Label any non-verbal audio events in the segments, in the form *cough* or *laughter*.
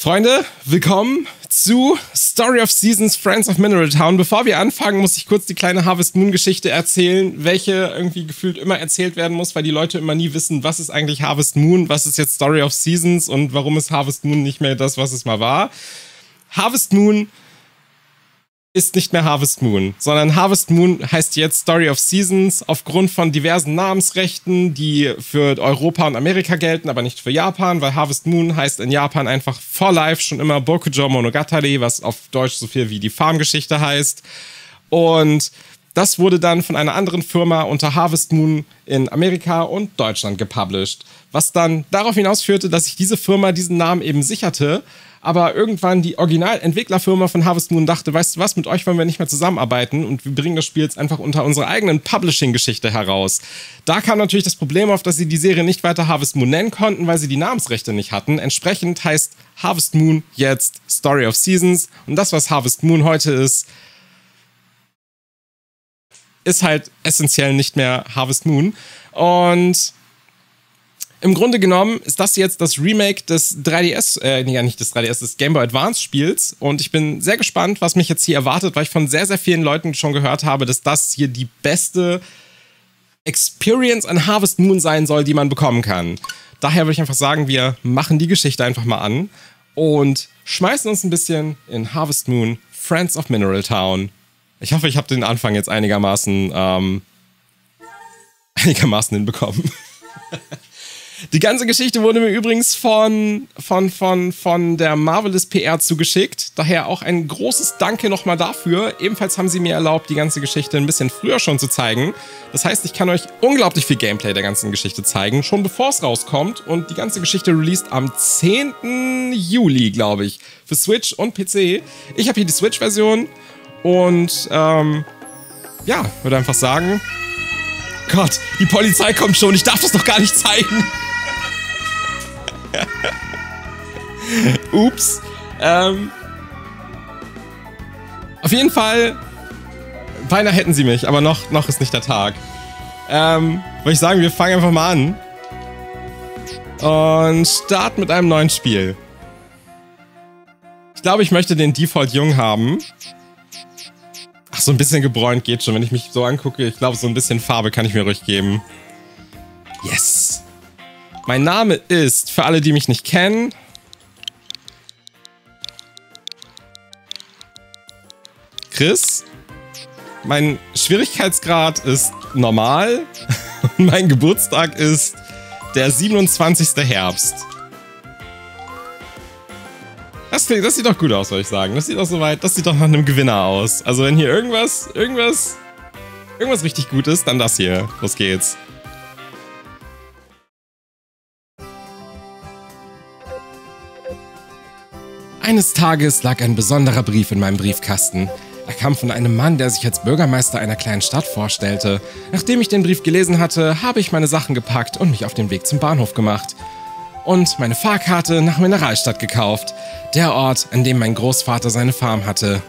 Freunde, willkommen zu Story of Seasons Friends of Mineral Town. Bevor wir anfangen, muss ich kurz die kleine Harvest Moon Geschichte erzählen, welche irgendwie gefühlt immer erzählt werden muss, weil die Leute immer nie wissen, was ist eigentlich Harvest Moon, was ist jetzt Story of Seasons und warum ist Harvest Moon nicht mehr das, was es mal war. Harvest Moon ist nicht mehr Harvest Moon, sondern Harvest Moon heißt jetzt Story of Seasons aufgrund von diversen Namensrechten, die für Europa und Amerika gelten, aber nicht für Japan, weil Harvest Moon heißt in Japan einfach for life schon immer Bokujo Monogatari, was auf Deutsch so viel wie die Farmgeschichte heißt. Und das wurde dann von einer anderen Firma unter Harvest Moon in Amerika und Deutschland gepublished, was dann darauf hinausführte, dass sich diese Firma diesen Namen eben sicherte aber irgendwann die Originalentwicklerfirma von Harvest Moon dachte, weißt du was, mit euch wollen wir nicht mehr zusammenarbeiten und wir bringen das Spiel jetzt einfach unter unserer eigenen Publishing-Geschichte heraus. Da kam natürlich das Problem auf, dass sie die Serie nicht weiter Harvest Moon nennen konnten, weil sie die Namensrechte nicht hatten. Entsprechend heißt Harvest Moon jetzt Story of Seasons und das, was Harvest Moon heute ist, ist halt essentiell nicht mehr Harvest Moon. Und im Grunde genommen ist das jetzt das Remake des 3DS, äh, nee, nicht des 3DS, des Game Boy Advance Spiels. Und ich bin sehr gespannt, was mich jetzt hier erwartet, weil ich von sehr, sehr vielen Leuten schon gehört habe, dass das hier die beste Experience an Harvest Moon sein soll, die man bekommen kann. Daher würde ich einfach sagen, wir machen die Geschichte einfach mal an und schmeißen uns ein bisschen in Harvest Moon, Friends of Mineral Town. Ich hoffe, ich habe den Anfang jetzt einigermaßen, ähm, *laughs* einigermaßen hinbekommen. *laughs* Die ganze Geschichte wurde mir übrigens von, von, von, von der Marvelous PR zugeschickt. Daher auch ein großes Danke nochmal dafür. Ebenfalls haben sie mir erlaubt, die ganze Geschichte ein bisschen früher schon zu zeigen. Das heißt, ich kann euch unglaublich viel Gameplay der ganzen Geschichte zeigen, schon bevor es rauskommt. Und die ganze Geschichte released am 10. Juli, glaube ich, für Switch und PC. Ich habe hier die Switch-Version und ähm, ja, würde einfach sagen, Gott, die Polizei kommt schon, ich darf das doch gar nicht zeigen. *laughs* Ups. Ähm, auf jeden Fall, beinahe hätten sie mich, aber noch, noch ist nicht der Tag. Ähm, würde ich sagen, wir fangen einfach mal an. Und starten mit einem neuen Spiel. Ich glaube, ich möchte den Default Jung haben. Ach, so ein bisschen gebräunt geht schon, wenn ich mich so angucke. Ich glaube, so ein bisschen Farbe kann ich mir ruhig geben. Yes. Mein Name ist, für alle, die mich nicht kennen, Chris. Mein Schwierigkeitsgrad ist normal. *laughs* mein Geburtstag ist der 27. Herbst. Das, das sieht doch gut aus, würde ich sagen. Das sieht doch soweit, das sieht doch nach einem Gewinner aus. Also wenn hier irgendwas, irgendwas, irgendwas richtig gut ist, dann das hier. Los geht's. Eines Tages lag ein besonderer Brief in meinem Briefkasten. Er kam von einem Mann, der sich als Bürgermeister einer kleinen Stadt vorstellte. Nachdem ich den Brief gelesen hatte, habe ich meine Sachen gepackt und mich auf den Weg zum Bahnhof gemacht. Und meine Fahrkarte nach Mineralstadt gekauft, der Ort, an dem mein Großvater seine Farm hatte.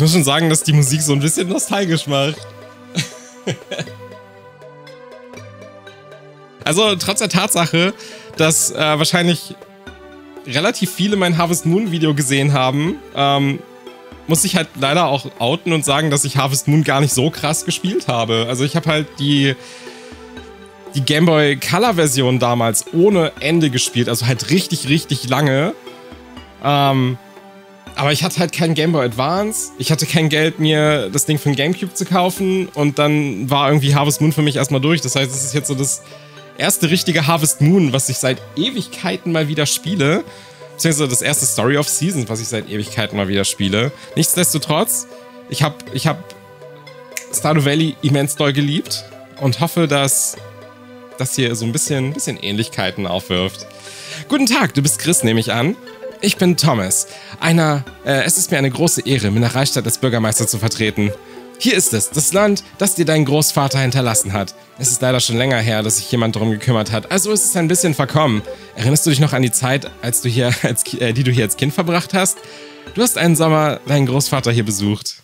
Ich muss schon sagen, dass die Musik so ein bisschen nostalgisch macht. *laughs* also trotz der Tatsache, dass äh, wahrscheinlich relativ viele mein Harvest Moon Video gesehen haben, ähm, muss ich halt leider auch outen und sagen, dass ich Harvest Moon gar nicht so krass gespielt habe. Also ich habe halt die die Game Boy Color Version damals ohne Ende gespielt, also halt richtig richtig lange. Ähm, aber ich hatte halt kein Game Boy Advance. Ich hatte kein Geld, mir das Ding für den Gamecube zu kaufen. Und dann war irgendwie Harvest Moon für mich erstmal durch. Das heißt, es ist jetzt so das erste richtige Harvest Moon, was ich seit Ewigkeiten mal wieder spiele. Beziehungsweise das erste Story of Seasons, was ich seit Ewigkeiten mal wieder spiele. Nichtsdestotrotz, ich habe ich hab Stardew Valley immens doll geliebt und hoffe, dass das hier so ein bisschen, bisschen Ähnlichkeiten aufwirft. Guten Tag, du bist Chris, nehme ich an. Ich bin Thomas. Einer, äh, es ist mir eine große Ehre, Mineralstadt als Bürgermeister zu vertreten. Hier ist es, das Land, das dir dein Großvater hinterlassen hat. Es ist leider schon länger her, dass sich jemand darum gekümmert hat, also ist es ein bisschen verkommen. Erinnerst du dich noch an die Zeit, als du hier *laughs* als, äh, die du hier als Kind verbracht hast? Du hast einen Sommer deinen Großvater hier besucht.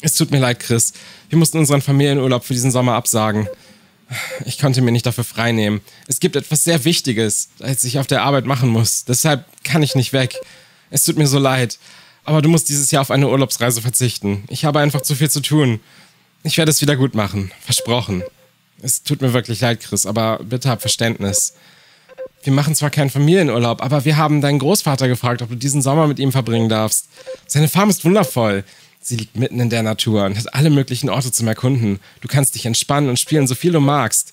Es tut mir leid, Chris. Wir mussten unseren Familienurlaub für diesen Sommer absagen. Ich konnte mir nicht dafür freinehmen. Es gibt etwas sehr Wichtiges, das ich auf der Arbeit machen muss. Deshalb kann ich nicht weg. Es tut mir so leid. Aber du musst dieses Jahr auf eine Urlaubsreise verzichten. Ich habe einfach zu viel zu tun. Ich werde es wieder gut machen. Versprochen. Es tut mir wirklich leid, Chris, aber bitte hab Verständnis. Wir machen zwar keinen Familienurlaub, aber wir haben deinen Großvater gefragt, ob du diesen Sommer mit ihm verbringen darfst. Seine Farm ist wundervoll. Sie liegt mitten in der Natur und hat alle möglichen Orte zum Erkunden. Du kannst dich entspannen und spielen, so viel du magst.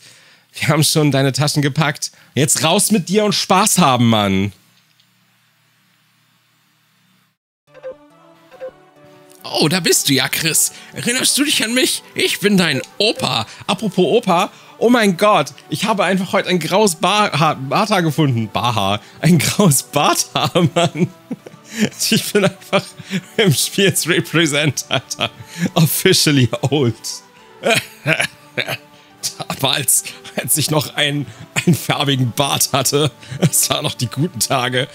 Wir haben schon deine Taschen gepackt. Jetzt raus mit dir und Spaß haben, Mann. Oh, da bist du ja, Chris. Erinnerst du dich an mich? Ich bin dein Opa. Apropos Opa, oh mein Gott, ich habe einfach heute ein graues Bar Barthaar gefunden. Barhaar. Ein graues Barthaar, *laughs* Mann. *laughs* Ich bin einfach im Spiel als Representator. Officially old. *laughs* Damals, als ich noch einen, einen farbigen Bart hatte. Das waren noch die guten Tage.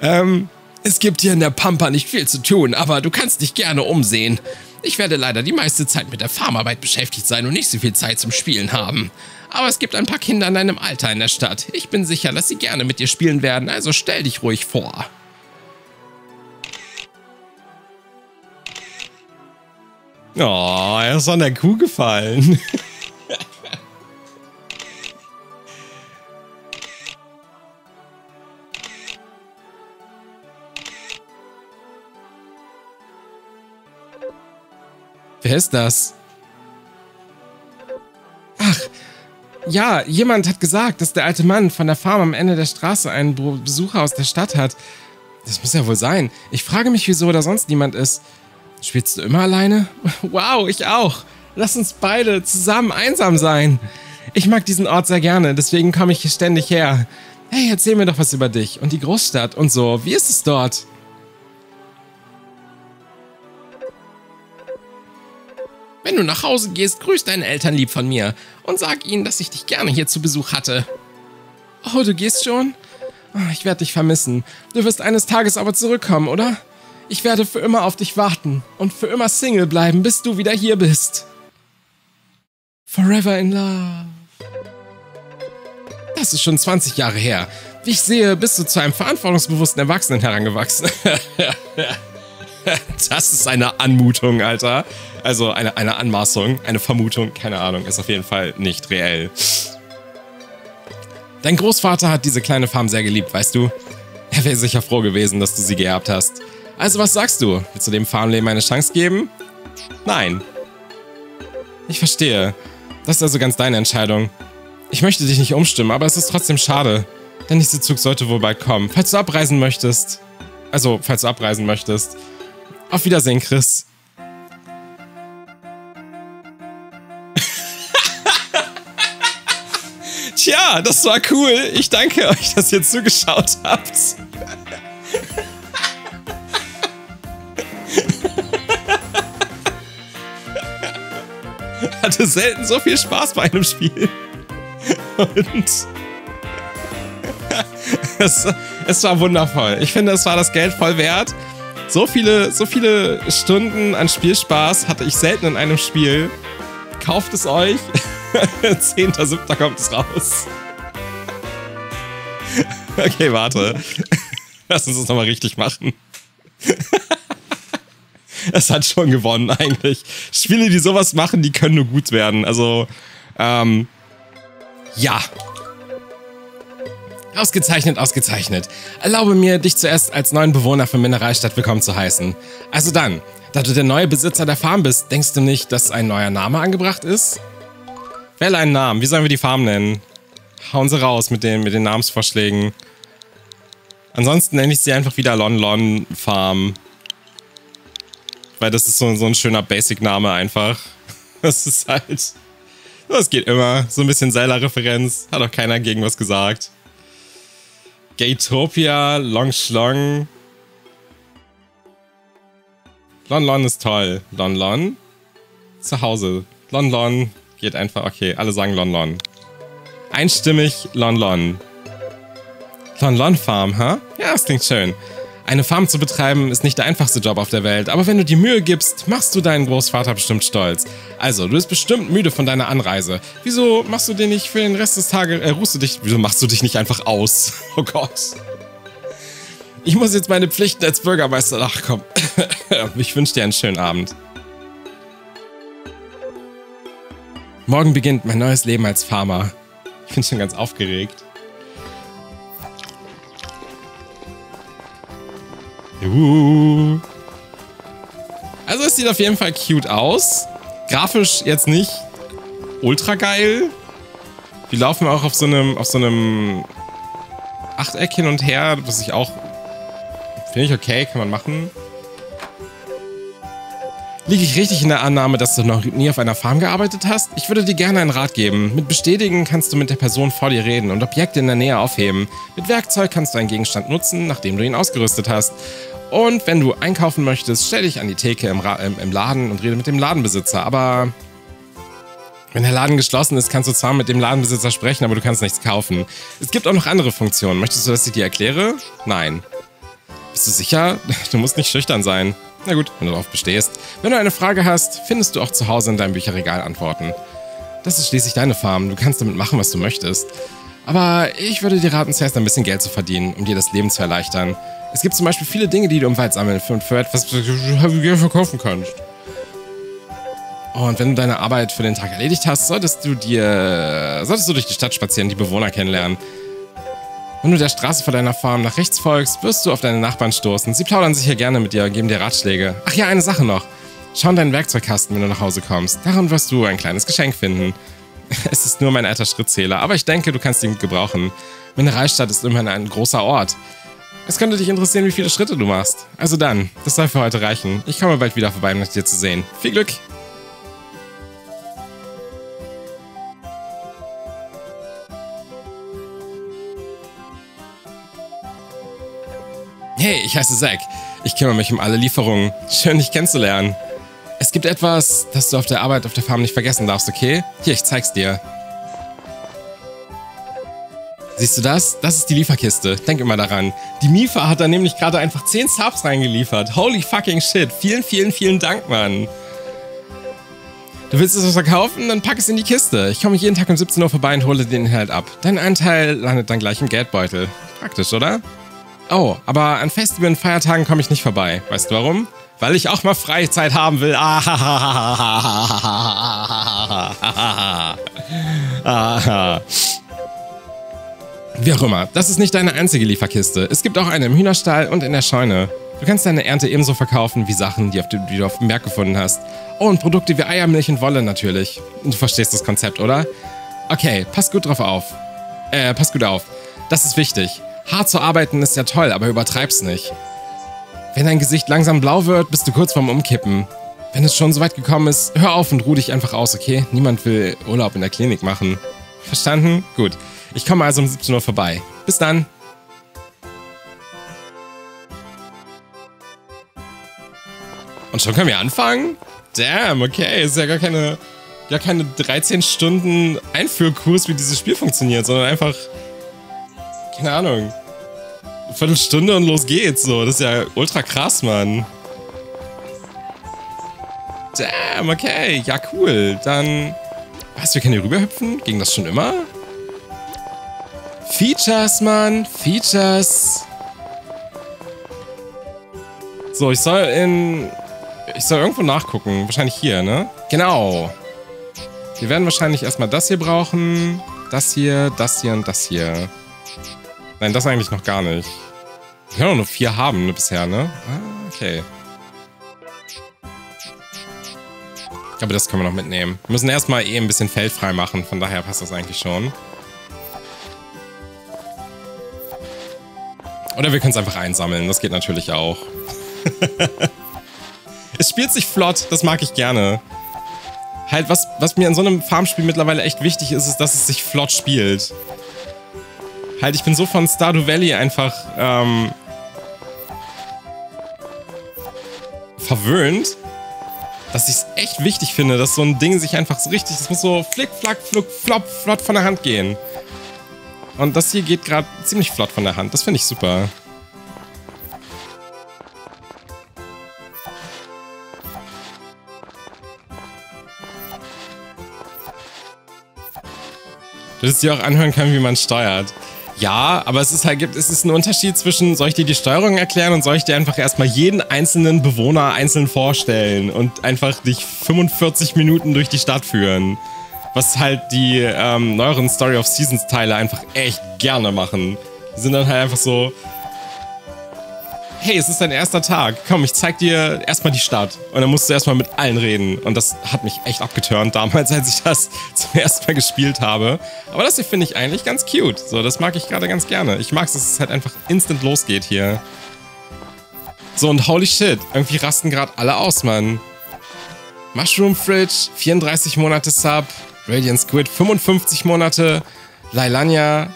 Ähm, es gibt hier in der Pampa nicht viel zu tun, aber du kannst dich gerne umsehen. Ich werde leider die meiste Zeit mit der Farmarbeit beschäftigt sein und nicht so viel Zeit zum Spielen haben. Aber es gibt ein paar Kinder in deinem Alter in der Stadt. Ich bin sicher, dass sie gerne mit dir spielen werden, also stell dich ruhig vor. Oh, er ist an der Kuh gefallen. *laughs* Wer ist das? Ach, ja, jemand hat gesagt, dass der alte Mann von der Farm am Ende der Straße einen Besucher aus der Stadt hat. Das muss ja wohl sein. Ich frage mich, wieso da sonst niemand ist. Spielst du immer alleine? *laughs* Wow, ich auch. Lass uns beide zusammen einsam sein. Ich mag diesen Ort sehr gerne, deswegen komme ich hier ständig her. Hey, erzähl mir doch was über dich und die Großstadt und so. Wie ist es dort? Wenn du nach Hause gehst, grüß deine Eltern lieb von mir und sag ihnen, dass ich dich gerne hier zu Besuch hatte. Oh, du gehst schon? Oh, ich werde dich vermissen. Du wirst eines Tages aber zurückkommen, oder? Ich werde für immer auf dich warten und für immer Single bleiben, bis du wieder hier bist. Forever in Love. Das ist schon 20 Jahre her. Wie ich sehe, bist du zu einem verantwortungsbewussten Erwachsenen herangewachsen. *laughs* das ist eine Anmutung, Alter. Also eine, eine Anmaßung, eine Vermutung, keine Ahnung, ist auf jeden Fall nicht reell. Dein Großvater hat diese kleine Farm sehr geliebt, weißt du? Er wäre sicher froh gewesen, dass du sie geerbt hast. Also was sagst du? Willst du dem Farmleben eine Chance geben? Nein. Ich verstehe. Das ist also ganz deine Entscheidung. Ich möchte dich nicht umstimmen, aber es ist trotzdem schade. Der nächste Zug sollte wohl bald kommen. Falls du abreisen möchtest. Also, falls du abreisen möchtest. Auf Wiedersehen, Chris. *laughs* Tja, das war cool. Ich danke euch, dass ihr zugeschaut habt. Hatte selten so viel Spaß bei einem Spiel. Und *laughs* es, es war wundervoll. Ich finde, es war das Geld voll wert. So viele, so viele Stunden an Spielspaß hatte ich selten in einem Spiel. Kauft es euch. *laughs* 10.7. kommt es raus. *laughs* Okay, warte. Lass uns das nochmal richtig machen. *laughs* es hat schon gewonnen eigentlich. Spiele, die sowas machen, die können nur gut werden. Also, ähm, ja. Ausgezeichnet, ausgezeichnet. Erlaube mir, dich zuerst als neuen Bewohner von Mineralstadt willkommen zu heißen. Also dann, da du der neue Besitzer der Farm bist, denkst du nicht, dass ein neuer Name angebracht ist? Wähle einen Namen. Wie sollen wir die Farm nennen? Hauen sie raus mit den, mit den Namensvorschlägen. Ansonsten nenne ich sie einfach wieder Lon Lon Farm. Weil das ist so, so ein schöner Basic-Name einfach. *laughs* Das ist halt. Das geht immer. So ein bisschen Zelda-Referenz. Hat auch keiner gegen was gesagt. Gatopia, Long Schlong. Lon Lon ist toll. Lon Lon? Zu Hause. Lon Lon geht einfach, okay, alle sagen Lon Lon. Einstimmig Lon Lon. Lon Lon Farm, ha? Huh? Ja, das klingt schön. Eine Farm zu betreiben ist nicht der einfachste Job auf der Welt, aber wenn du dir Mühe gibst, machst du deinen Großvater bestimmt stolz. Also, du bist bestimmt müde von deiner Anreise. Wieso machst du dir nicht für den Rest des Tages, äh, ruhst du dich, wieso machst du dich nicht einfach aus? *laughs* Oh Gott. Ich muss jetzt meine Pflichten als Bürgermeister nachkommen. *laughs* ich wünsche dir einen schönen Abend. Morgen beginnt mein neues Leben als Farmer. Ich bin schon ganz aufgeregt. Uh. Also es sieht auf jeden Fall cute aus. Grafisch jetzt nicht ultra geil. Wir laufen auch auf so einem, auf so einem Achteck hin und her, was ich auch finde ich okay, kann man machen. Liege ich richtig in der Annahme, dass du noch nie auf einer Farm gearbeitet hast? Ich würde dir gerne einen Rat geben. Mit Bestätigen kannst du mit der Person vor dir reden und Objekte in der Nähe aufheben. Mit Werkzeug kannst du einen Gegenstand nutzen, nachdem du ihn ausgerüstet hast. Und wenn du einkaufen möchtest, stell dich an die Theke im, im, im Laden und rede mit dem Ladenbesitzer. Aber wenn der Laden geschlossen ist, kannst du zwar mit dem Ladenbesitzer sprechen, aber du kannst nichts kaufen. Es gibt auch noch andere Funktionen. Möchtest du, dass ich dir erkläre? Nein. Bist du sicher? *laughs* Du musst nicht schüchtern sein. Na gut, wenn du darauf bestehst. Wenn du eine Frage hast, findest du auch zu Hause in deinem Bücherregal Antworten. Das ist schließlich deine Farm. Du kannst damit machen, was du möchtest. Aber ich würde dir raten, zuerst ein bisschen Geld zu verdienen, um dir das Leben zu erleichtern. Es gibt zum Beispiel viele Dinge, die du im Wald sammeln und für etwas verkaufen kannst. Und wenn du deine Arbeit für den Tag erledigt hast, solltest du dir, solltest du durch die Stadt spazieren, die Bewohner kennenlernen. Wenn du der Straße vor deiner Farm nach rechts folgst, wirst du auf deine Nachbarn stoßen. Sie plaudern sicher gerne mit dir und geben dir Ratschläge. Ach ja, eine Sache noch. Schau in deinen Werkzeugkasten, wenn du nach Hause kommst. Darin wirst du ein kleines Geschenk finden. *laughs* Es ist nur mein alter Schrittzähler, aber ich denke, du kannst ihn gebrauchen. Mineralstadt ist immerhin ein großer Ort. Es könnte dich interessieren, wie viele Schritte du machst. Also dann, das soll für heute reichen. Ich komme bald wieder vorbei, um dich dir zu sehen. Viel Glück! Hey, ich heiße Zack. Ich kümmere mich um alle Lieferungen. Schön, dich kennenzulernen. Es gibt etwas, das du auf der Arbeit auf der Farm nicht vergessen darfst, okay? Hier, ich zeig's dir. Siehst du das? Das ist die Lieferkiste. Denk immer daran. Die Mifa hat da nämlich gerade einfach 10 Subs reingeliefert. Holy fucking shit. Vielen, vielen, vielen Dank, Mann. Du willst es verkaufen? Dann pack es in die Kiste. Ich komme jeden Tag um 17 Uhr vorbei und hole den Inhalt ab. Dein Anteil landet dann gleich im Geldbeutel. Praktisch, oder? Oh, aber an Festivals und Feiertagen komme ich nicht vorbei. Weißt du warum? Weil ich auch mal Freizeit haben will. Ah, wie auch immer, das ist nicht deine einzige Lieferkiste. Es gibt auch eine im Hühnerstall und in der Scheune. Du kannst deine Ernte ebenso verkaufen wie Sachen, die, die, die du auf dem Berg gefunden hast. Oh, und Produkte wie Eier, Milch und Wolle natürlich. Du verstehst das Konzept, oder? Okay, pass gut drauf auf. Äh, pass gut auf. Das ist wichtig. Hart zu arbeiten ist ja toll, aber übertreib's nicht. Wenn dein Gesicht langsam blau wird, bist du kurz vorm Umkippen. Wenn es schon so weit gekommen ist, hör auf und ruh dich einfach aus, okay? Niemand will Urlaub in der Klinik machen. Verstanden? Gut. Ich komme also um 17 Uhr vorbei. Bis dann. Und schon können wir anfangen? Damn, okay. Ist ja gar keine, gar keine 13 Stunden Einführkurs, wie dieses Spiel funktioniert, sondern einfach, keine Ahnung, eine Viertelstunde und los geht's. So, das ist ja ultra krass, Mann. Damn, okay. Ja, cool. Dann, was, wir können hier rüberhüpfen? Ging das schon immer? Features, Mann. Features. So, ich soll in... Ich soll irgendwo nachgucken. Wahrscheinlich hier, ne? Genau. Wir werden wahrscheinlich erstmal das hier brauchen. Das hier, das hier und das hier. Nein, das eigentlich noch gar nicht. Wir können auch nur vier haben ne, bisher, ne? Ah, okay. Aber das können wir noch mitnehmen. Wir müssen erstmal eh ein bisschen Feld frei machen, von daher passt das eigentlich schon. Oder wir können es einfach einsammeln, das geht natürlich auch. *laughs* es spielt sich flott, das mag ich gerne. Halt, was, was mir in so einem Farmspiel mittlerweile echt wichtig ist, ist, dass es sich flott spielt. Halt, ich bin so von Stardew Valley einfach, ähm, verwöhnt, dass ich es echt wichtig finde, dass so ein Ding sich einfach so richtig, das muss so flick, flack, fluck, flop, flott von der Hand gehen. Und das hier geht gerade ziemlich flott von der Hand. Das finde ich super. Hättest dir auch anhören können, wie man steuert. Ja, aber es ist halt, es ist ein Unterschied zwischen, soll ich dir die Steuerung erklären und soll ich dir einfach erstmal jeden einzelnen Bewohner einzeln vorstellen und einfach dich 45 Minuten durch die Stadt führen. Was halt die ähm, neueren Story of Seasons Teile einfach echt gerne machen. Die sind dann halt einfach so, hey, es ist dein erster Tag. Komm, ich zeig dir erstmal die Stadt. Und dann musst du erstmal mit allen reden. Und das hat mich echt abgeturnt damals, *laughs* als ich das zum ersten Mal gespielt habe. Aber das hier finde ich eigentlich ganz cute. So, das mag ich gerade ganz gerne. Ich mag es, dass es halt einfach instant losgeht hier. So, und holy shit, irgendwie rasten gerade alle aus, Mann. Mushroom Fridge, 34 Monate Sub. Radiant Squid, 55 Monate. Lailania,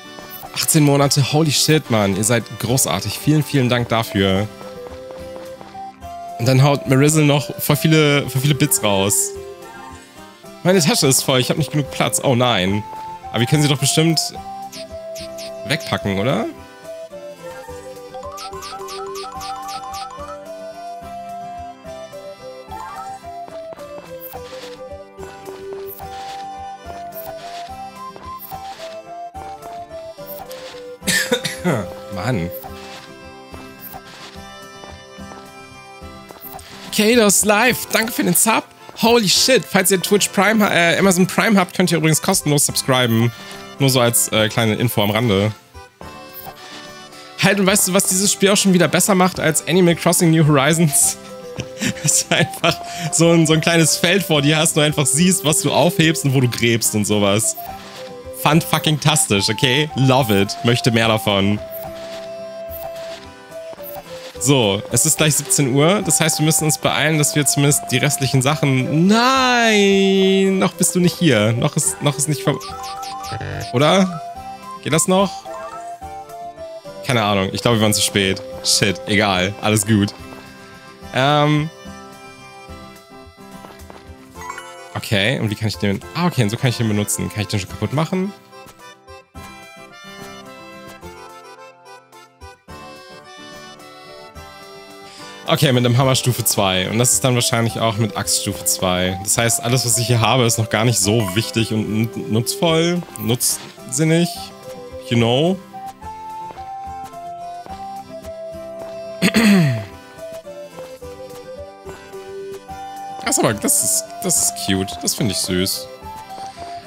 18 Monate, holy shit, Mann. Ihr seid großartig. Vielen, vielen Dank dafür. Und dann haut Marizzle noch voll viele, voll viele Bits raus. Meine Tasche ist voll, ich habe nicht genug Platz. Oh nein. Aber wir können sie doch bestimmt wegpacken, oder? Mann. Kados Live, danke für den Sub. Holy shit, falls ihr Twitch Prime, äh, Amazon Prime habt, könnt ihr übrigens kostenlos subscriben. Nur so als äh, kleine Info am Rande. Halt, und weißt du, was dieses Spiel auch schon wieder besser macht als Animal Crossing New Horizons? *laughs* Dass du einfach so ein, so ein kleines Feld vor dir hast und einfach siehst, was du aufhebst und wo du gräbst und sowas. Fand fucking tastisch, okay? Love it. Möchte mehr davon. So, es ist gleich 17 Uhr. Das heißt, wir müssen uns beeilen, dass wir zumindest die restlichen Sachen... Nein! Noch bist du nicht hier. Noch ist, noch ist nicht ver... Oder? Geht das noch? Keine Ahnung. Ich glaube, wir waren zu spät. Shit, egal. Alles gut. Ähm... Okay, und wie kann ich den... Ah, okay, und so kann ich den benutzen. Kann ich den schon kaputt machen? Okay, mit dem Hammer Stufe 2. Und das ist dann wahrscheinlich auch mit Axt Stufe 2. Das heißt, alles, was ich hier habe, ist noch gar nicht so wichtig und nutzvoll, nutzsinnig. You know? *clears throat* Das, aber, das, ist, das ist cute. Das finde ich süß.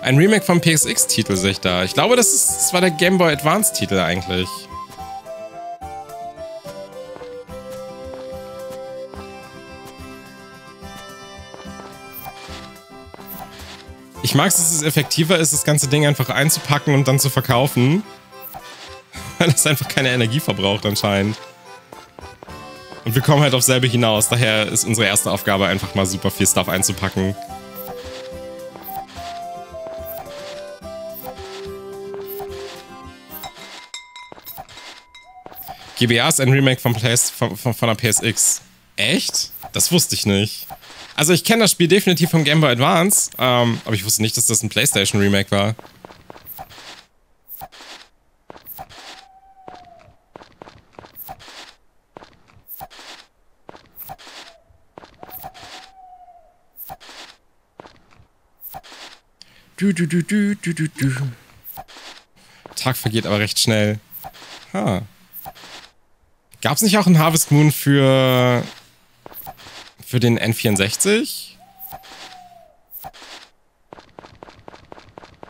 Ein Remake vom PSX-Titel sehe ich da. Ich glaube, das, ist, das war der Game Boy Advance-Titel eigentlich. Ich mag es, dass es effektiver ist, das ganze Ding einfach einzupacken und dann zu verkaufen. *laughs* Weil es einfach keine Energie verbraucht anscheinend. Und wir kommen halt auf selbe hinaus. Daher ist unsere erste Aufgabe einfach mal super viel Stuff einzupacken. GBA ist ein Remake von, PS, von, von, von der PSX. Echt? Das wusste ich nicht. Also ich kenne das Spiel definitiv vom Game Boy Advance, ähm, aber ich wusste nicht, dass das ein PlayStation Remake war. Du, du, du, du, du, du, du. Tag vergeht aber recht schnell. Ha. Gab es nicht auch einen Harvest Moon für für den N64?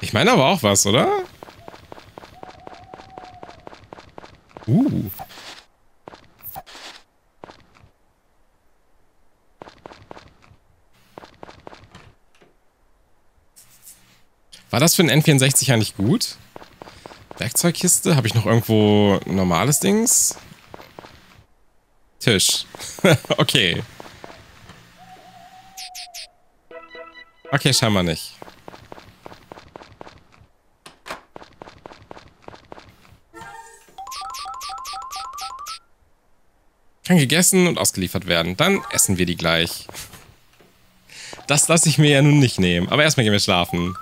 Ich meine aber auch was, oder? Uh. War das für den N64 eigentlich gut? Werkzeugkiste? Habe ich noch irgendwo normales Dings? Tisch. *laughs* okay. Okay, scheinbar nicht. Kann gegessen und ausgeliefert werden. Dann essen wir die gleich. Das lasse ich mir ja nun nicht nehmen. Aber erstmal gehen wir schlafen.